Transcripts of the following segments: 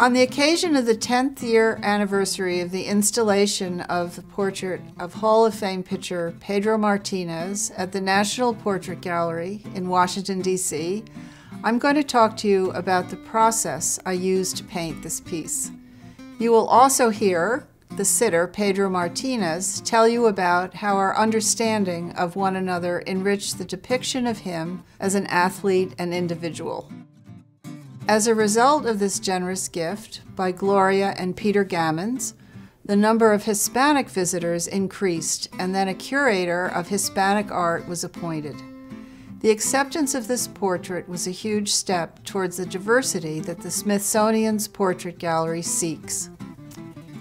On the occasion of the 10th year anniversary of the installation of the portrait of Hall of Fame pitcher Pedro Martinez at the National Portrait Gallery in Washington, D.C., I'm going to talk to you about the process I used to paint this piece. You will also hear the sitter, Pedro Martinez, tell you about how our understanding of one another enriched the depiction of him as an athlete and individual. As a result of this generous gift by Gloria and Peter Gammons, the number of Hispanic visitors increased, and then a curator of Hispanic art was appointed. The acceptance of this portrait was a huge step towards the diversity that the Smithsonian's Portrait Gallery seeks.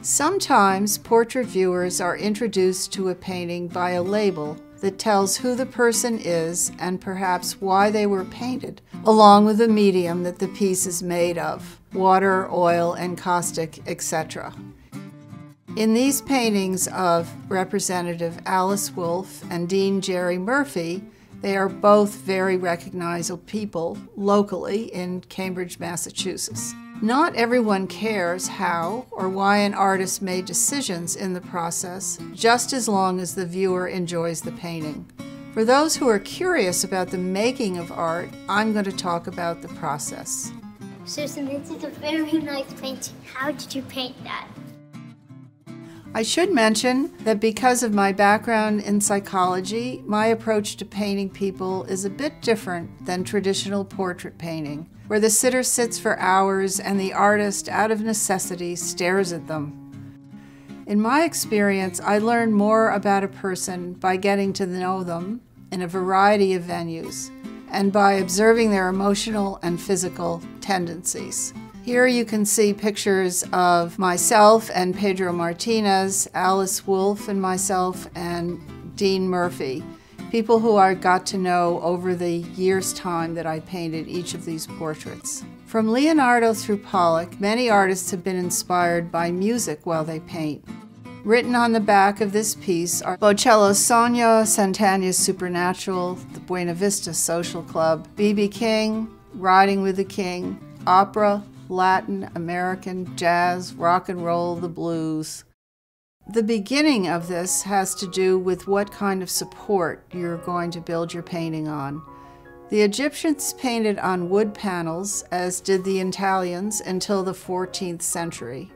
Sometimes portrait viewers are introduced to a painting by a label that tells who the person is and perhaps why they were painted, along with the medium that the piece is made of water, oil, and encaustic, etc. In these paintings of Representative Alice Wolf and Dean Jerry Murphy, they are both very recognizable people locally in Cambridge, Massachusetts. Not everyone cares how or why an artist made decisions in the process, just as long as the viewer enjoys the painting. For those who are curious about the making of art, I'm going to talk about the process. Susan, this is a very nice painting. How did you paint that? I should mention that because of my background in psychology, my approach to painting people is a bit different than traditional portrait painting, where the sitter sits for hours and the artist, out of necessity, stares at them. In my experience, I learn more about a person by getting to know them in a variety of venues and by observing their emotional and physical tendencies. Here you can see pictures of myself and Pedro Martinez, Alice Wolf and myself, and Dean Murphy, people who I got to know over the year's time that I painted each of these portraits. From Leonardo through Pollock, many artists have been inspired by music while they paint. Written on the back of this piece are Bocelli's Sogno, Santana's Supernatural, the Buena Vista Social Club, B.B. King, Riding with the King, opera, Latin, American, jazz, rock and roll, the blues. The beginning of this has to do with what kind of support you're going to build your painting on. The Egyptians painted on wood panels, as did the Italians until the 14th century.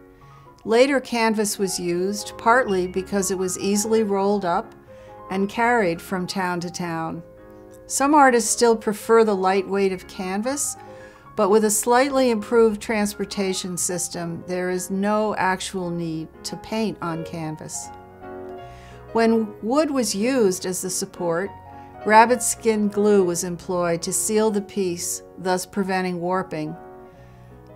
Later, canvas was used, partly because it was easily rolled up and carried from town to town. Some artists still prefer the light weight of canvas, but with a slightly improved transportation system, there is no actual need to paint on canvas. When wood was used as the support, rabbit skin glue was employed to seal the piece, thus preventing warping.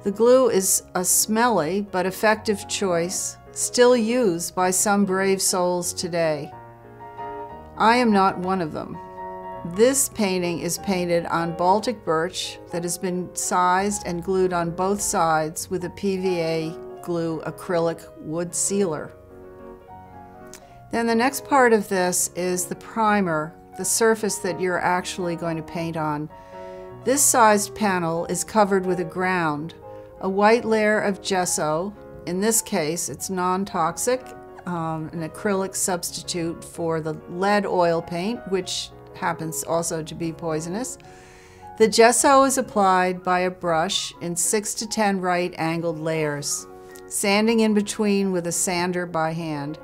The glue is a smelly but effective choice, still used by some brave souls today. I am not one of them. This painting is painted on Baltic birch that has been sized and glued on both sides with a PVA glue acrylic wood sealer. Then the next part of this is the primer, the surface that you're actually going to paint on. This sized panel is covered with a ground, a white layer of gesso. In this case, it's non-toxic, um, an acrylic substitute for the lead oil paint, which happens also to be poisonous. The gesso is applied by a brush in 6 to 10 right angled layers, sanding in between with a sander by hand.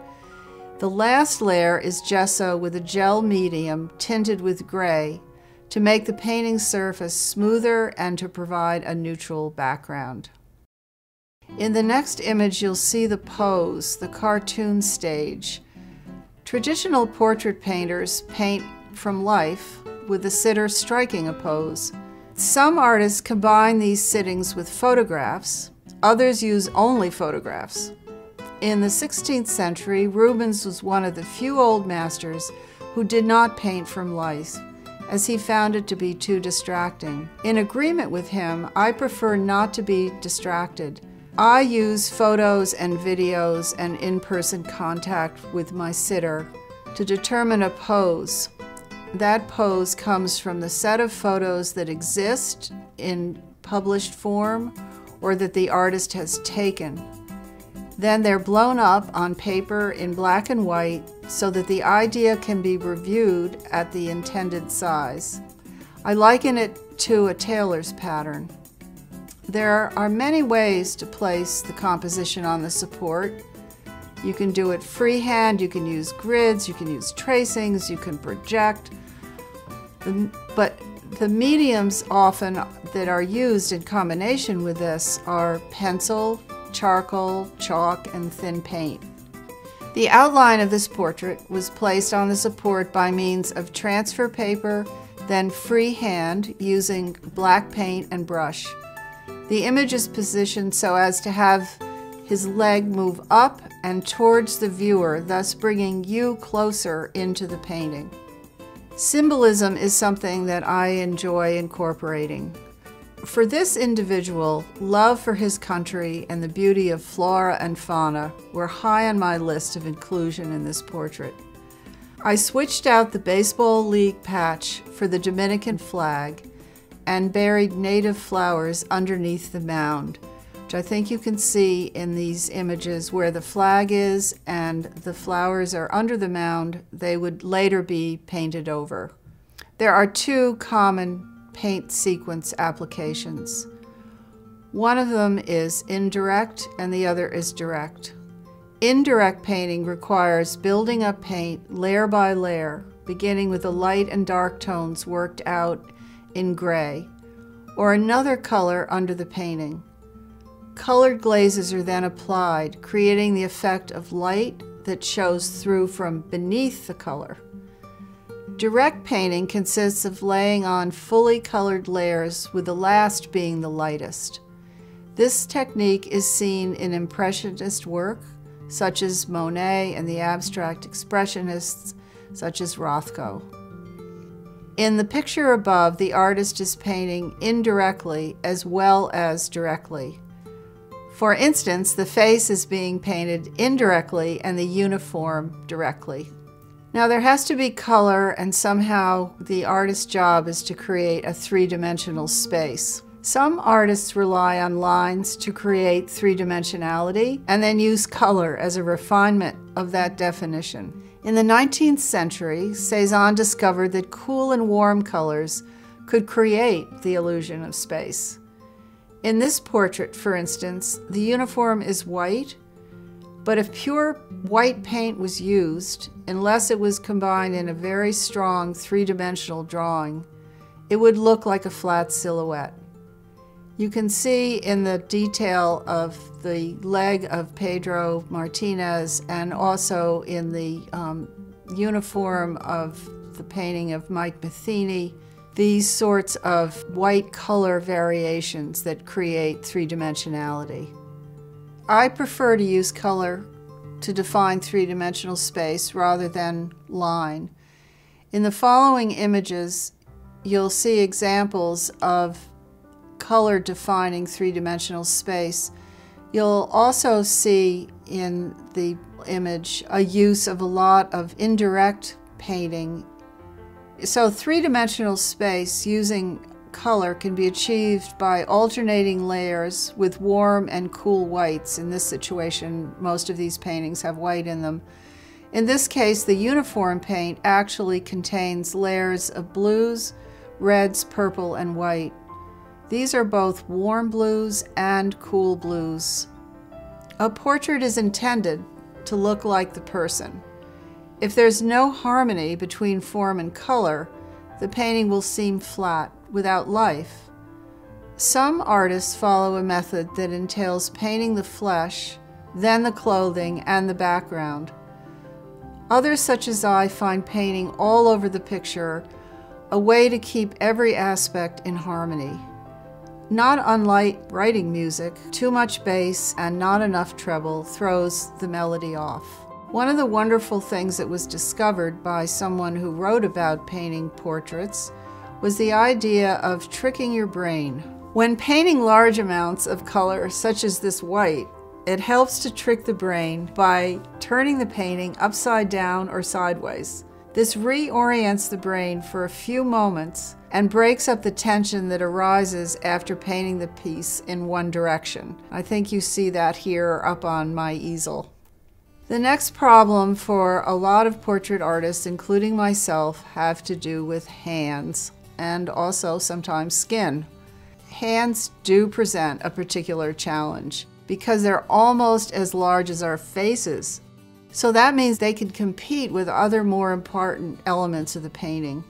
The last layer is gesso with a gel medium tinted with gray to make the painting surface smoother and to provide a neutral background. In the next image, you'll see the pose, the cartoon stage. Traditional portrait painters paint from life with the sitter striking a pose. Some artists combine these sittings with photographs, others use only photographs. In the 16th century, Rubens was one of the few old masters who did not paint from life, as he found it to be too distracting. In agreement with him, I prefer not to be distracted. I use photos and videos and in-person contact with my sitter to determine a pose that pose comes from the set of photos that exist in published form or that the artist has taken. Then they're blown up on paper in black and white so that the idea can be reviewed at the intended size. I liken it to a tailor's pattern. There are many ways to place the composition on the support. You can do it freehand, you can use grids, you can use tracings, you can project. But the mediums often that are used in combination with this are pencil, charcoal, chalk, and thin paint. The outline of this portrait was placed on the support by means of transfer paper, then freehand using black paint and brush. The image is positioned so as to have his leg move up and towards the viewer, thus bringing you closer into the painting. Symbolism is something that I enjoy incorporating. For this individual, love for his country and the beauty of flora and fauna were high on my list of inclusion in this portrait. I switched out the Baseball League patch for the Dominican flag and buried native flowers underneath the mound, which I think you can see in these images where the flag is and the flowers are under the mound. They would later be painted over. There are two common paint sequence applications. One of them is indirect and the other is direct. Indirect painting requires building up paint layer by layer, beginning with the light and dark tones worked out in gray, or another color under the painting. Colored glazes are then applied, creating the effect of light that shows through from beneath the color. Direct painting consists of laying on fully colored layers with the last being the lightest. This technique is seen in Impressionist work, such as Monet, and the abstract expressionists, such as Rothko. In the picture above, the artist is painting indirectly as well as directly. For instance, the face is being painted indirectly and the uniform directly. Now there has to be color and somehow the artist's job is to create a three-dimensional space. Some artists rely on lines to create three-dimensionality and then use color as a refinement of that definition. In the 19th century, Cezanne discovered that cool and warm colors could create the illusion of space. In this portrait, for instance, the uniform is white but if pure white paint was used, unless it was combined in a very strong three-dimensional drawing, it would look like a flat silhouette. You can see in the detail of the leg of Pedro Martinez and also in the um, uniform of the painting of Mike Matheny, these sorts of white color variations that create three-dimensionality. I prefer to use color to define three-dimensional space rather than line. In the following images, you'll see examples of color defining three-dimensional space. You'll also see in the image a use of a lot of indirect painting. So three-dimensional space using color can be achieved by alternating layers with warm and cool whites. In this situation, most of these paintings have white in them. In this case, the uniform paint actually contains layers of blues, reds, purple, and white. These are both warm blues and cool blues. A portrait is intended to look like the person. If there's no harmony between form and color, the painting will seem flat without life. Some artists follow a method that entails painting the flesh, then the clothing and the background. Others, such as I, find painting all over the picture a way to keep every aspect in harmony. Not unlike writing music, too much bass and not enough treble throws the melody off. One of the wonderful things that was discovered by someone who wrote about painting portraits was the idea of tricking your brain. When painting large amounts of color, such as this white, it helps to trick the brain by turning the painting upside down or sideways. This reorients the brain for a few moments and breaks up the tension that arises after painting the piece in one direction. I think you see that here up on my easel. The next problem for a lot of portrait artists, including myself, have to do with hands and also sometimes skin. Hands do present a particular challenge because they're almost as large as our faces. So that means they can compete with other more important elements of the painting.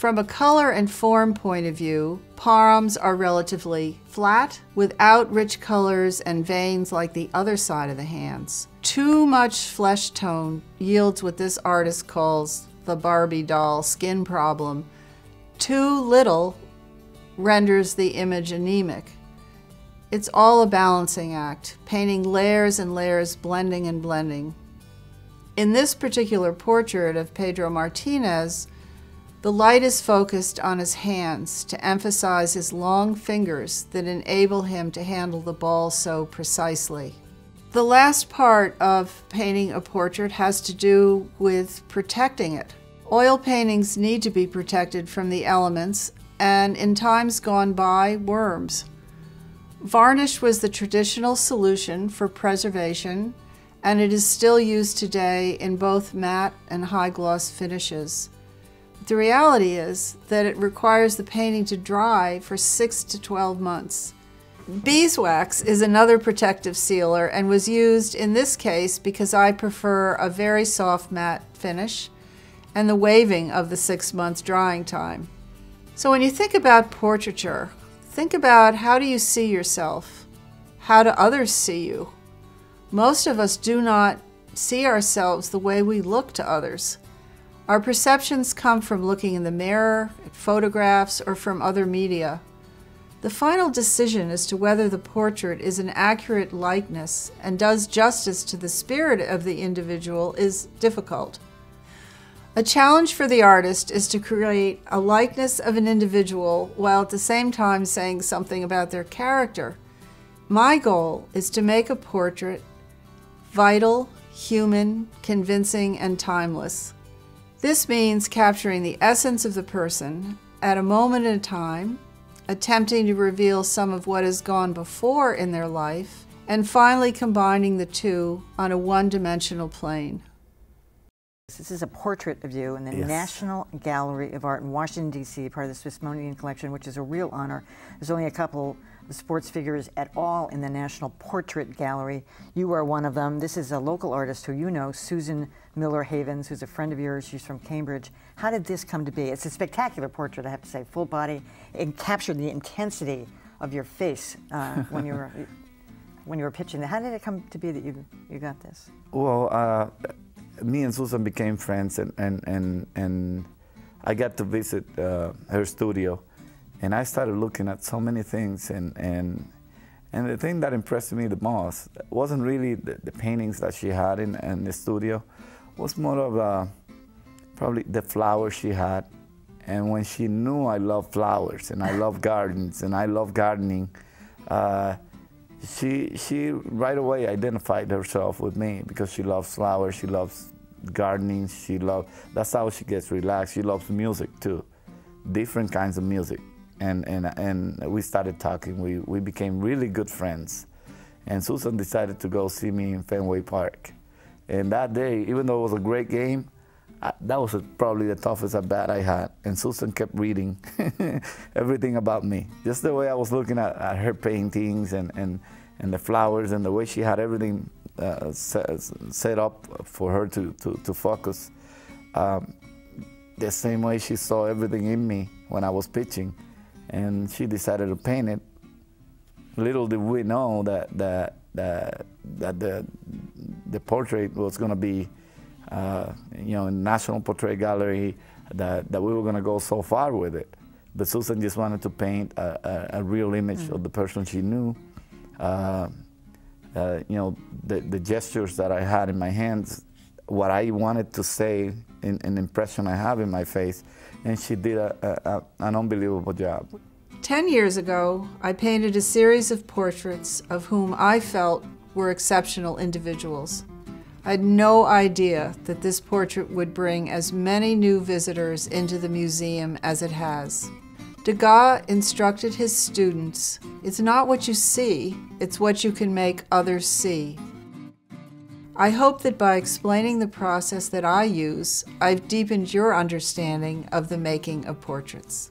From a color and form point of view, palms are relatively flat without rich colors and veins like the other side of the hands. Too much flesh tone yields what this artist calls the Barbie doll skin problem. Too little renders the image anemic. It's all a balancing act, painting layers and layers, blending and blending. In this particular portrait of Pedro Martinez, the light is focused on his hands to emphasize his long fingers that enable him to handle the ball so precisely. The last part of painting a portrait has to do with protecting it. Oil paintings need to be protected from the elements and in times gone by, worms. Varnish was the traditional solution for preservation, and it is still used today in both matte and high gloss finishes. The reality is that it requires the painting to dry for 6 to 12 months. Beeswax is another protective sealer and was used in this case because I prefer a very soft matte finish and the waving of the six month drying time. So when you think about portraiture, Think about how do you see yourself? How do others see you? Most of us do not see ourselves the way we look to others. Our perceptions come from looking in the mirror, at photographs, or from other media. The final decision as to whether the portrait is an accurate likeness and does justice to the spirit of the individual is difficult. A challenge for the artist is to create a likeness of an individual while at the same time saying something about their character. My goal is to make a portrait vital, human, convincing, and timeless. This means capturing the essence of the person at a moment in time, attempting to reveal some of what has gone before in their life, and finally combining the two on a one dimensional plane. This is a portrait of you in the yes. National Gallery of Art in Washington, D.C., part of the Smithsonian Collection, which is a real honor. There's only a couple sports figures at all in the National Portrait Gallery. You are one of them. This is a local artist who you know, Susan Miller Havens, who's a friend of yours. She's from Cambridge. How did this come to be? It's a spectacular portrait, I have to say, full body. It captured the intensity of your face uh, when you were when you were pitching. How did it come to be that you you got this? Well. Uh, me and Susan became friends, and and and, and I got to visit uh, her studio, and I started looking at so many things, and and and the thing that impressed me the most wasn't really the, the paintings that she had in, in the studio, it was more of uh, probably the flowers she had, and when she knew I love flowers and I love gardens and I love gardening. Uh, she she right away identified herself with me because she loves flowers, she loves gardening, she loves that's how she gets relaxed. She loves music too, different kinds of music. And and and we started talking. We we became really good friends. And Susan decided to go see me in Fenway Park. And that day, even though it was a great game, I, that was probably the toughest at bat I had. And Susan kept reading everything about me. Just the way I was looking at, at, her paintings and, and, and the flowers and the way she had everything uh, set, set, up for her to, to, to focus. Um, the same way she saw everything in me when I was pitching. And she decided to paint it. Little did we know that, that, that, that the, the portrait was going to be uh, you know, in National Portrait Gallery, that, that we were going to go so far with it. But Susan just wanted to paint a, a, a real image mm -hmm. of the person she knew. Uh, uh, you know, the, the gestures that I had in my hands, what I wanted to say, an impression I have in my face, and she did a, a, an unbelievable job. Ten years ago, I painted a series of portraits of whom I felt were exceptional individuals. I had no idea that this portrait would bring as many new visitors into the museum as it has. Degas instructed his students, it's not what you see, it's what you can make others see. I hope that by explaining the process that I use, I've deepened your understanding of the making of portraits.